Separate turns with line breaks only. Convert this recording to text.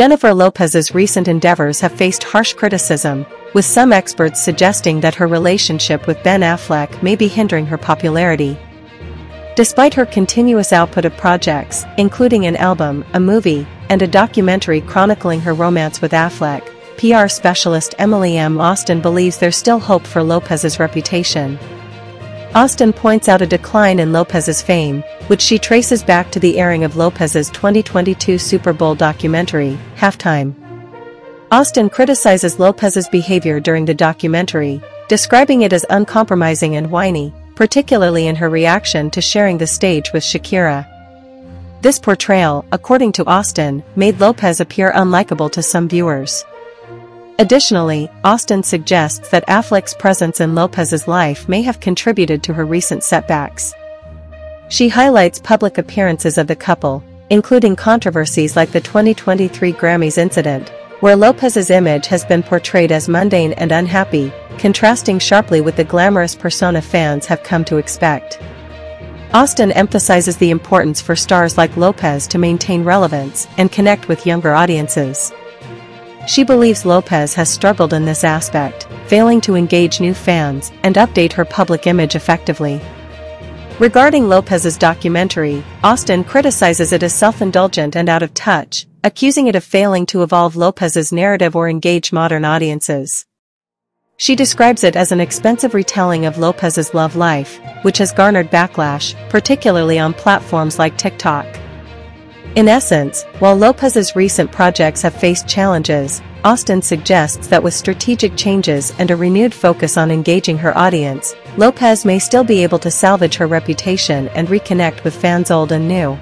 Jennifer Lopez's recent endeavors have faced harsh criticism, with some experts suggesting that her relationship with Ben Affleck may be hindering her popularity. Despite her continuous output of projects, including an album, a movie, and a documentary chronicling her romance with Affleck, PR specialist Emily M. Austin believes there's still hope for Lopez's reputation. Austin points out a decline in Lopez's fame, which she traces back to the airing of Lopez's 2022 Super Bowl documentary, Halftime. Austin criticizes Lopez's behavior during the documentary, describing it as uncompromising and whiny, particularly in her reaction to sharing the stage with Shakira. This portrayal, according to Austin, made Lopez appear unlikable to some viewers. Additionally, Austin suggests that Affleck's presence in Lopez's life may have contributed to her recent setbacks. She highlights public appearances of the couple, including controversies like the 2023 Grammys incident, where Lopez's image has been portrayed as mundane and unhappy, contrasting sharply with the glamorous persona fans have come to expect. Austin emphasizes the importance for stars like Lopez to maintain relevance and connect with younger audiences. She believes Lopez has struggled in this aspect, failing to engage new fans and update her public image effectively. Regarding Lopez's documentary, Austin criticizes it as self-indulgent and out of touch, accusing it of failing to evolve Lopez's narrative or engage modern audiences. She describes it as an expensive retelling of Lopez's love life, which has garnered backlash, particularly on platforms like TikTok. In essence, while Lopez's recent projects have faced challenges, Austin suggests that with strategic changes and a renewed focus on engaging her audience, Lopez may still be able to salvage her reputation and reconnect with fans old and new.